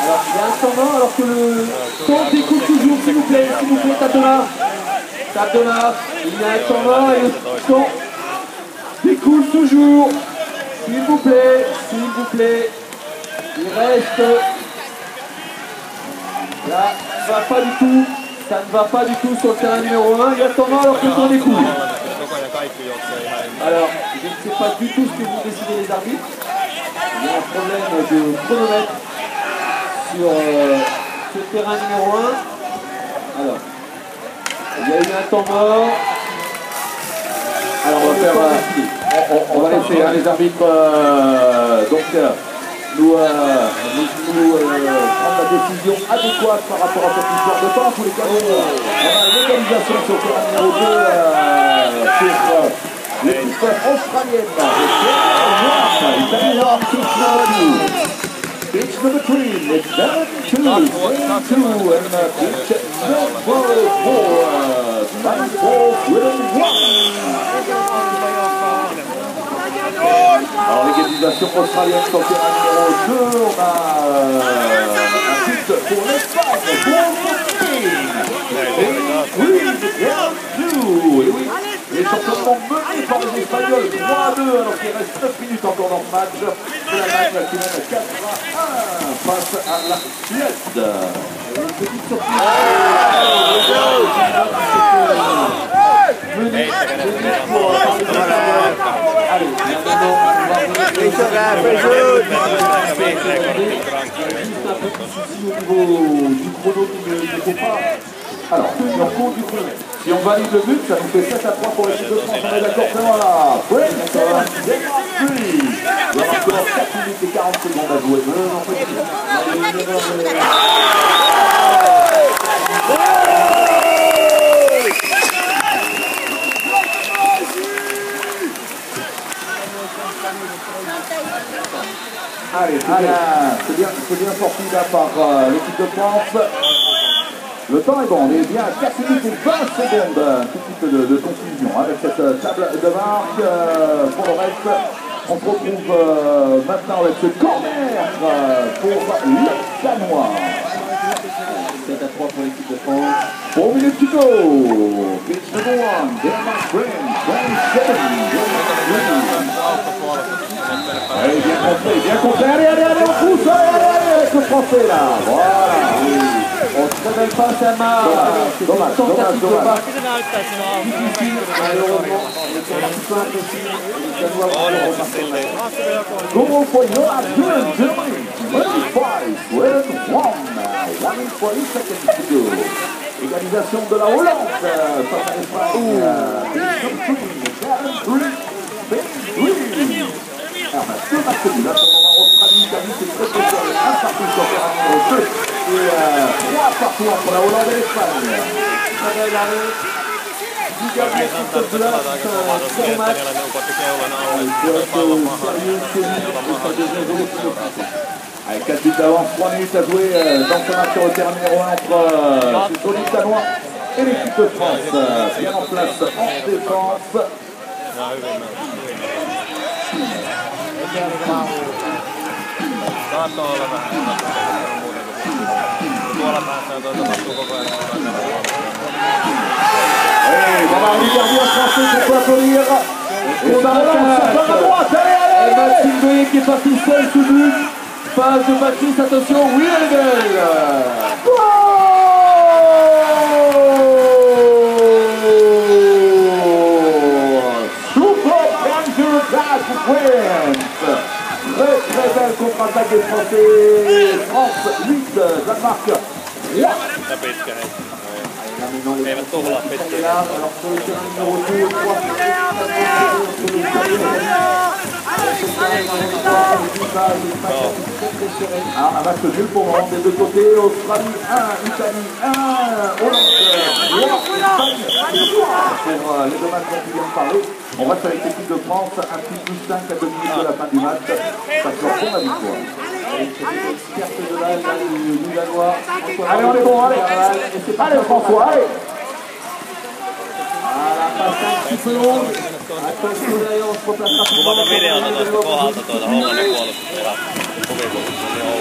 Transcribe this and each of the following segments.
Alors, il y a un temps alors que le temps découle toujours, s'il vous plaît, s'il vous plaît, Tadona. Tadona, il y a un temps mort et le temps découle toujours. S'il vous plaît, s'il vous plaît. Il reste. Là, ça ne va pas du tout. Ça ne va pas du tout sur le terrain numéro 1. Il y a temps mort alors que le temps découle. Alors, je ne sais pas du tout ce que vont décider les arbitres. Il y a un problème de chronomètre sur euh, ce terrain numéro 1. Alors, il y a eu un temps mort. Alors on va faire, euh, on, on- on va laisser hein, les arbitres euh, donc euh, nous, euh, nous, euh, prendre la décision adéquate par rapport à cette histoire de temps. Pour les cas, on a une localisation sur le terrain numéro 2 euh, pour euh, l'équipe australienne. Italian Pitch Pitch number three, it's down two, two, and uh, pitch number four, uh, nine four, with Alors l'égalisation australienne le terrain numéro 2, on a euh, un but pour l'Espagne, pour Spain. Et oui, round two. Et oui, les champions Espagnols 3 à 2 alors qu'il reste 9 minutes encore dans le match. La match qui mène 4 à 1 face à la Suède. Petite va Juste un souci au niveau du chrono. Alors, du. Si on valide le but, ça nous fait 7 à 3 pour l'équipe de France. On est d'accord, c'est voilà. Brent Denmark Il y aura encore 4 minutes et 40 secondes à jouer. Tout. Allez, c'est bien, bien sorti là par euh, l'équipe de France. Le temps est bon, on est bien à 4 minutes et 20 secondes. Un tout petit peu de, de conclusion avec cette euh, table de marque. Euh, pour le reste, on se retrouve euh, maintenant avec ce corner euh, pour les Danois. 7 à 3 pour l'équipe de France. 4 minutes to go. Pitch number one, Denmark Green, Green 7, Denmark Green. Allez, bien contré, bien contré. Allez, allez, allez, on pousse. Allez, allez, allez, avec le français là. Voilà. Révèle pas sa main. Dommage, dommage, dommage, malheureusement. C'est un petit peu impossible. Les Danois vont repartir en arrière. Goal for Jonas Green, Germany. 25, Sweden 1. 1 for 8 seconds to go. Égalisation de la Hollande euh. la Hollande et l'Espagne. Avec 4 buts d'avance, 3 minutes à jouer dans ce match au entre les Solitanois et l'équipe de France. En place en défense tuolla päässä on gardiens français sur la droite. Maxime qui est parti seul but. De attention. Très très belle contre-attaque des Français. France 8, Danemark 3. Mitä pitkä hei. Là maintenant, les Eivät tuhlaa pitkiä. là, alors sur le terrain numéro 2, 3 un match nul pour. Australie 1, Italie 1, Hollande 3, Espagne 3 pour les deux matchs de parler. On reste avec l'équipe de France, petit plus 5 à 2 minutes de la fin du match. Ça se pour la victoire. Allez, on est bon, allez. Allez, François, allez. Voilà, passe un petit peu longue. Attention on se replace rapidement. Kuvata videota tuosta kohdalta tuota Hollannin puolustusta. Hyvin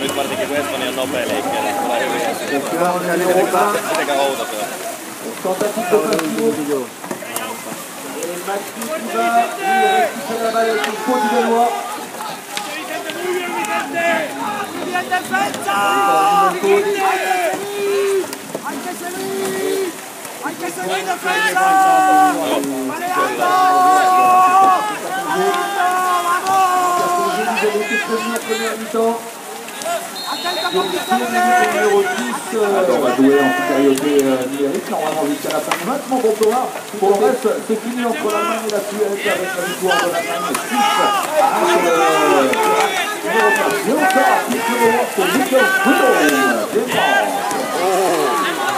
Nyt varsinkin kun Espanja on nopea liikkeelle, tulee on est à numéro 20. Mitenkään outo se on? Tentative de passe Et Maxi qui va récupérer la balle avec le faux du Danois. Anche se lui difesa! Vous avez été prévenu en première mi-temps. Donc, le numéro 10, Alors, on va jouer euh, la fin du match. Mon Thomas, pour le reste, c'est fini entre l'Allemagne et la Suède avec la victoire de l'Allemagne 6 à 1 sur le numéro 4. Bien ça, plus numéro 1 pour Lucas Bruno. Défense.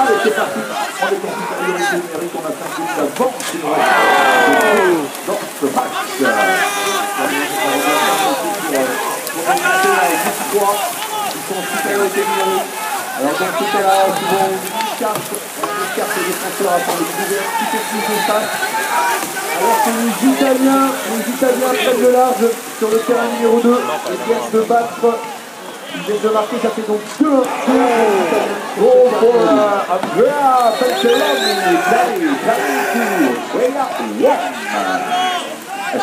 Allez, c'est parti. On est en supériorité numérique, on a 5 minutes d'avance. Il nous reste dans ce match. Pour remonter à 10-3. Ils sont en supériorité numérique. Alors dans ce cas-là, ils vont une carte, une carte de défenseur afin de trouver un petit peu plus d'espace. Alors que les Italiens, les Italiens prennent le large sur le terrain numéro 2 et viennent de battre. Ils viennent de marquer, ça fait donc 2 2 Oh, pour uh, Andrea Dali, Dali,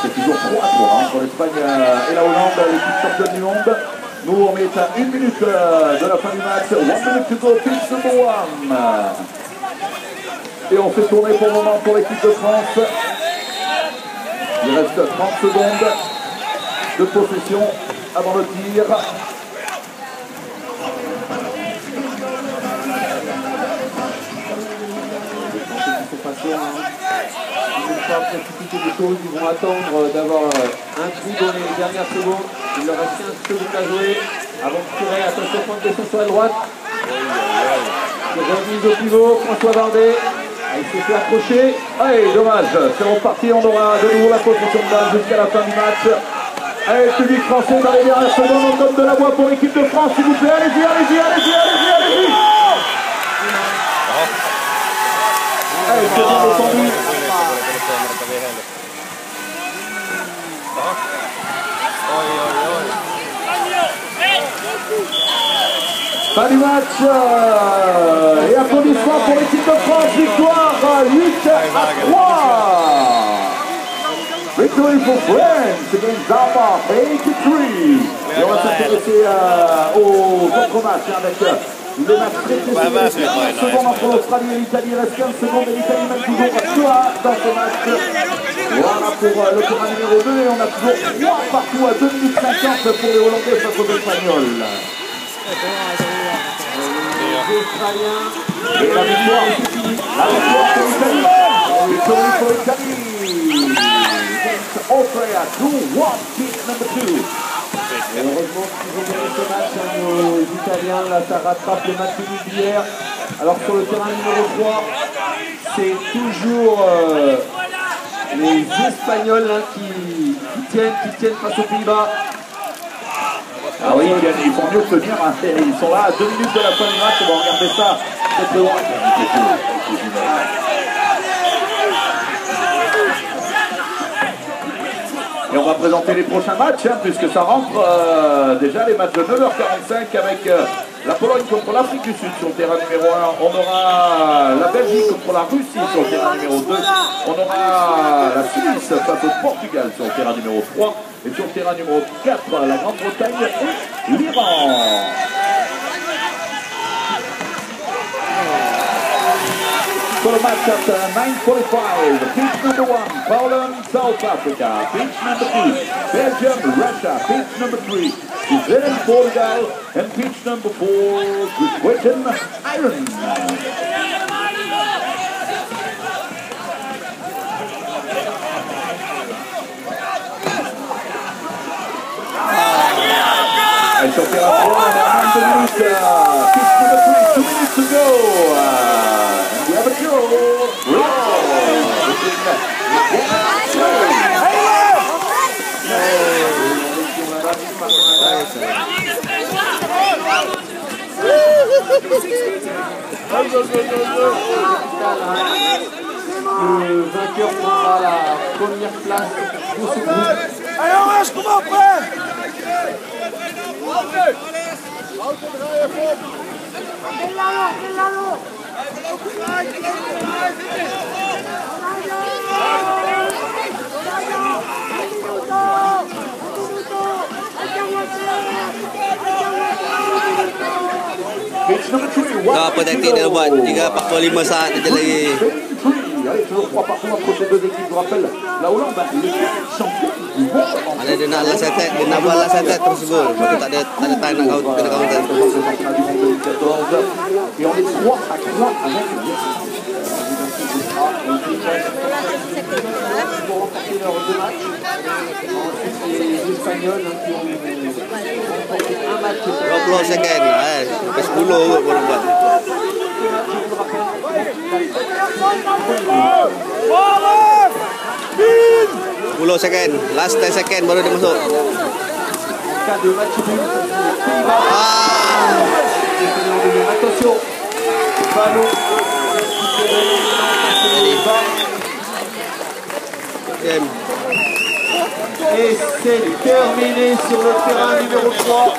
c'est toujours 3 à 3 hein, entre l'Espagne euh, et la Hollande, l'équipe championne du monde. Nous, on est à une minute euh, de la fin du match. One minute to go, pitch number one. Et on fait tourner pour le moment pour l'équipe de France. Il reste 30 secondes de possession avant le tir. Ils ne vont pas précipiter des choses, ils vont attendre d'avoir un trou dans les dernières secondes. Il leur reste 15 secondes à jouer avant de tirer. Attention, point de sur la droite. Remise au pivot, François Bardet. Il s'est fait accrocher. Allez, dommage, c'est reparti, on aura de nouveau la possession de balle jusqu'à la fin du match. Allez, le public français dans les dernières secondes, on donne de la voix pour l'équipe de France, s'il vous plaît, allez-y, allez-y, allez-y, allez-y, allez-y Allez, c'est bien entendu. Fin du match, euh, et applaudissements pour l'équipe de France, victoire euh, 8 à 3 Victory for France against Zama 83 Et on va s'intéresser euh, au autres matchs hein, avec euh, le match très précis. Ouais, c'est 15 vrai, secondes entre l'Australie et l'Italie, il reste 15 secondes et l'Italie mène toujours 2 à dans ce match. Voilà pour euh, le terrain numéro 2 et on a toujours 3 partout à 2 minutes 50 pour les Hollandais face aux Espagnols. Australiens. Et la victoire, la victoire pour l'Italie. Austria 2-1, team number 2. Et heureusement qu'ils ont gagné ce match, hein, Italiens. Là, ça rattrape le match d'hier. Alors sur le terrain numéro 3, c'est toujours euh, les Espagnols hein, qui tiennent, qui tiennent face aux Pays-Bas. Ah oui, ils, font mieux tenir. hein. Ils sont là à 2 minutes de la fin du match. On va regarder ça loin. Et on va présenter les prochains matchs, hein, puisque ça rentre euh, déjà les matchs de 9h45 avec euh, la Pologne contre l'Afrique du Sud sur le terrain numéro 1. On aura la Belgique contre la Russie sur le terrain numéro 2. On aura la Suisse face au Portugal sur le terrain numéro 3. Et sur le terrain numéro 4, la Grande-Bretagne et l'Iran. For match at uh, 9.45, pitch number one, Poland, South Africa. Pitch number two, Belgium, Russia. Pitch number three, Sweden, Portugal. And pitch number four, Great Britain, Ireland. Et sur le terrain droit, on a moins de minutes. uh, Pitch number three, two minutes to go. Uh, and we have a goal. Goal. Le vainqueur prendra la première place de ce groupe. Allez, on reste, comment après Pitch apa taktik dia buat? Jika 45 saat dia jalan lagi Ada dia nak last attack? Dia nak buat last attack terus gol maka tak ada tak ada time nak kau kena kau tak Thank. On est 3 à 3 avec pour remporter leur deux matchs. Ensuite, les Espagnols hein, qui ont remporté un match. 20 second lah eh. Sampai 10 kot baru buat. Je vous rappelle, 10 second. Last 10 second baru dia masuk. en cas de match nul, Pays-Bas. Ah! Attention, ballon récupéré. Game. Et c'est terminé sur le terrain numéro 3.